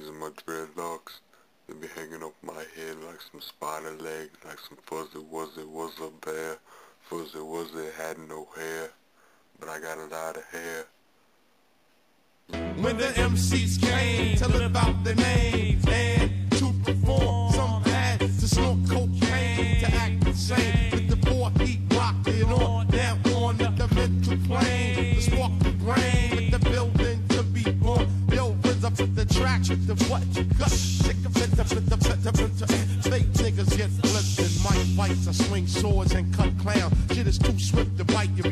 G's in my dreadlocks. They be hanging up my head like some spider legs, like some fuzzy wuzzy was a bear. Fuzzy wuzzy had no hair, but I got a lot of hair. When the MCs came to live out their names and to perform, some had to snort cocaine to act insane. With the four heat rocking on down on the mental plane, Rhythm for the track, the what got. Sick of it, the the fake niggas get flipped and mic fights. I swing swords and cut clowns. Shit is too swift to bite you.